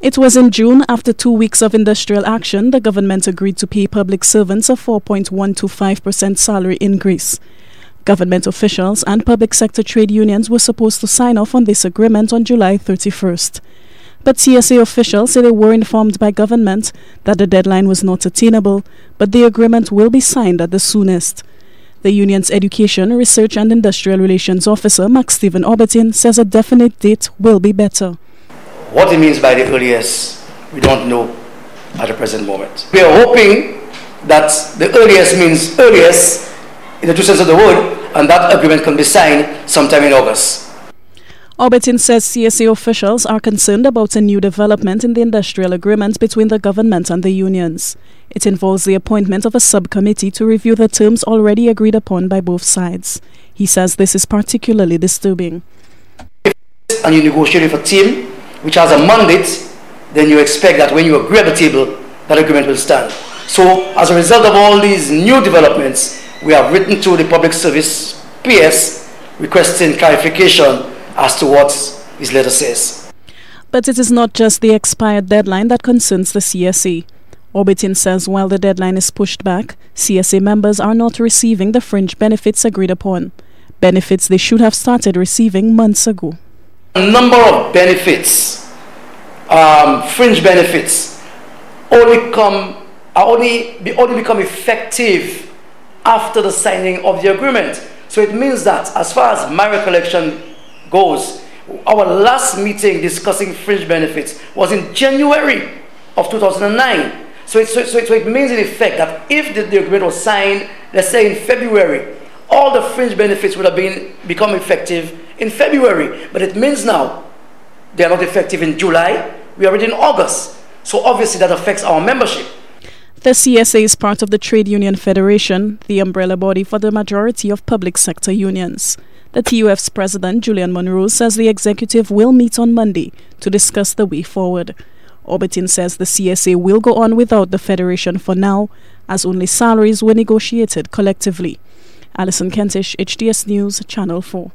It was in June, after two weeks of industrial action, the government agreed to pay public servants a 4.125% salary increase. Government officials and public sector trade unions were supposed to sign off on this agreement on July 31st. But CSA officials say they were informed by government that the deadline was not attainable, but the agreement will be signed at the soonest. The union's Education, Research and Industrial Relations Officer, Max Stephen Aubertin, says a definite date will be better. What it means by the earliest, we don't know at the present moment. We are hoping that the earliest means earliest in the true sense of the word, and that agreement can be signed sometime in August. Aubertin says CSA officials are concerned about a new development in the industrial agreement between the government and the unions. It involves the appointment of a subcommittee to review the terms already agreed upon by both sides. He says this is particularly disturbing. And you negotiate with a team which has a mandate, then you expect that when you agree at the table, that agreement will stand. So, as a result of all these new developments, we have written to the Public Service PS requesting clarification as to what his letter says. But it is not just the expired deadline that concerns the CSA. Aubertin says while the deadline is pushed back, CSA members are not receiving the fringe benefits agreed upon. Benefits they should have started receiving months ago. Number of benefits, um, fringe benefits, only come only, be, only become effective after the signing of the agreement. So it means that as far as my recollection goes. Our last meeting discussing fringe benefits was in January of 2009. So it, so, so it means in effect that if the, the, agreement was signed, let's say in February, all the fringe benefits would have been become effective in February. But it means now they are not effective in July. We are already in August. So obviously that affects our membership. The CSA is part of the Trade Union Federation, the umbrella body for the majority of public sector unions. The TUF's president, Julian Monroe, says the executive will meet on Monday to discuss the way forward. Aubertin says the CSA will go on without the federation for now, as only salaries were negotiated collectively. Alison Kentish, HTS News, Channel 4.